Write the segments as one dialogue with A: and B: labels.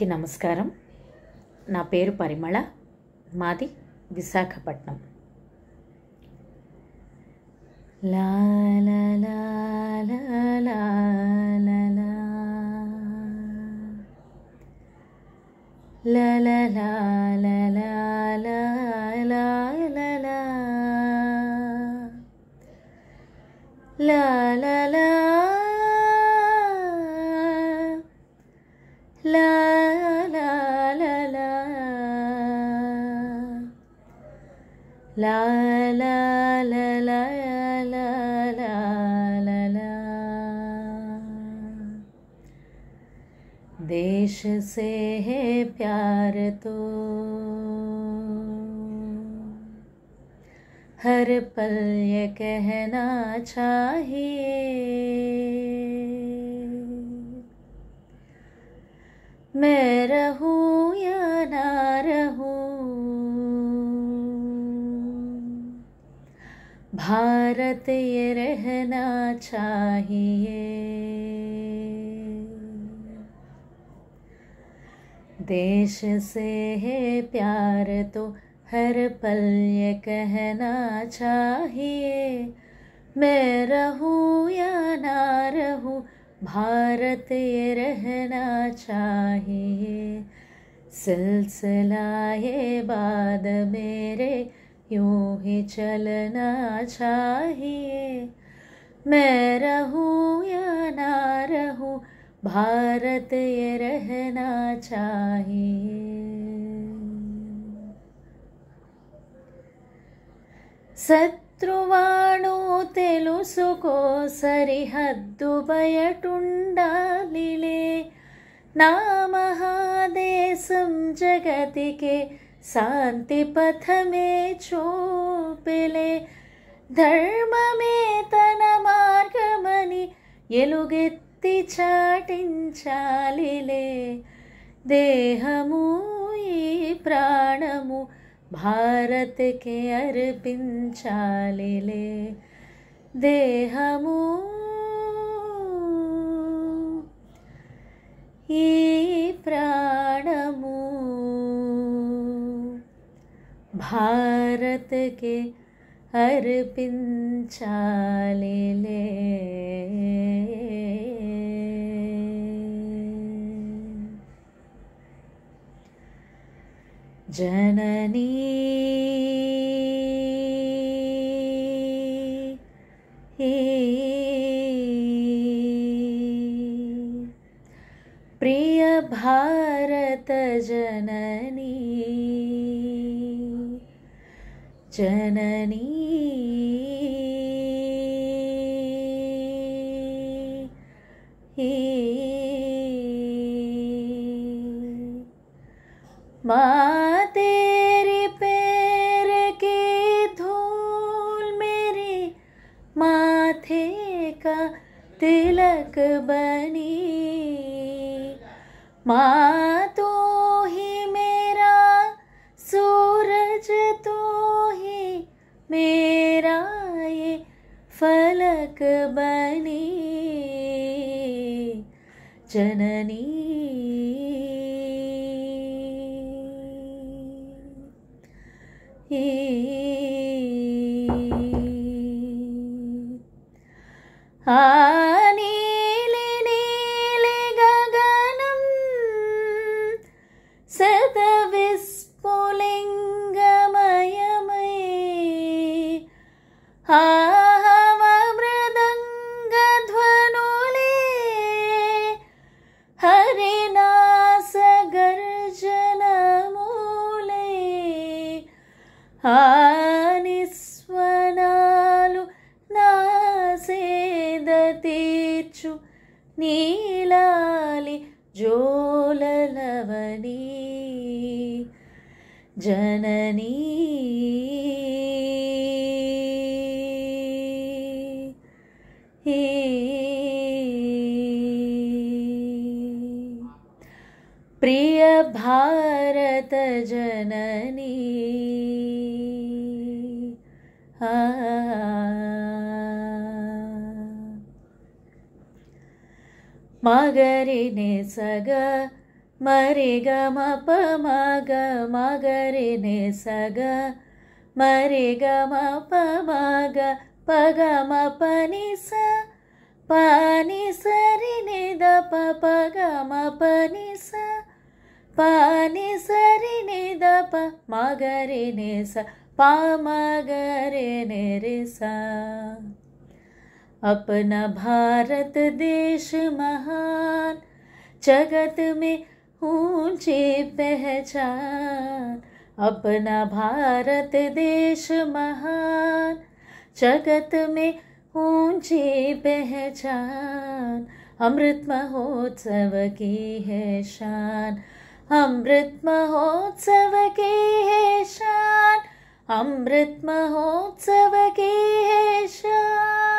A: అందరికీ నమస్కారం నా పేరు పరిమళ మాది విశాఖపట్నం లా లా లా ला ला ला ला ला ला ला ला देश से है प्यार तो। हर पल ये कहना चाहिए। मैं रहूँ भारत ये रहना चाहिए। देश से है प्यार तो हर पल ये कहना चाहिए। मैं रहूँ या ना रहूँ, भारत ये रहना चाहिए। सिलसिला ये बाद मेरे यूं ही चलना चाहिए मैं रहूं या ना रहूं भारत ये रहना चाहिए శత్రువాణు తెలుసుకో సరిహద్దు బయటుండాలిలే నా మహాదేశం జగతికే శాంతి పథమే చూపిలే. ధర్మమే తన మార్గమని ఎలుగెత్తి చాటించాలిలే. దేహము ఈ ప్రాణము భారత్కి అర్పించాలిలే. దేహము ఈ ప్రా भारत के हर पिंचाले ले। जननी प्रिय भारत जननी जननी माँ तेरी पैर की धूल मेरे माथे का तिलक बनी। माँ मेरा ये फलक बनी। जननी। ఆ హానిస్వనాలు నాసేద తీర్చు నీలాలి జోలలవని జననీ. प्रियभारतजननी ಮಗರಿನೆ ಸಗ ಮರಿಗ ಮಪ ಮಗ ಮಗರಿನೆ ಸಗ ಮರಿಗ ಮಪ ಮಗ ಪಗ ಮಪನಿ ಸ ಪಾನಿ ಸರಿ ನಿದ ಪ ಪಗ ಮಪನಿ ಸ ಪಾನಿ ಸರಿ ನಿದ ಪ ಮಗರಿನೆ ಸ ಪಾಮಗರಿನೆ ರೆ ಸ अपना भारत देश महान, जगत में ऊँची पहचान। अपना भारत देश महान, जगत में ऊँची पहचान। अमृत महोत्सव की है शान, अमृत महोत्सव की है शान, अमृत महोत्सव की है शान।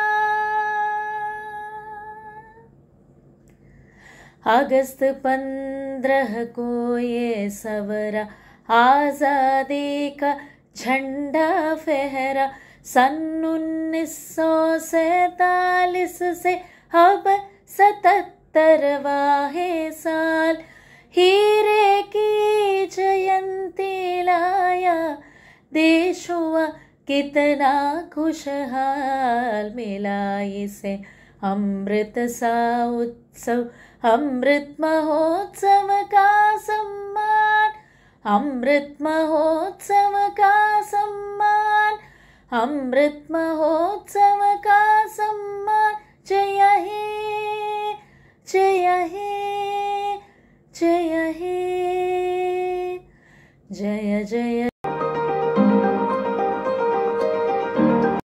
A: अगस्त पंद्रह को ये सवरा आज़ादी का झंडा फहरा। सन उन्नीस सौ सैतालीस से अब सतहत्तरवा है साल। हीरे की जयंती लाया, देश हुआ कितना खुशहाल मिला इसे। अमृत सा उत्सव अमृत महोत्सव का सम्मान अमृत महोत्सव का सम्मान अमृत महोत्सव का सम्मान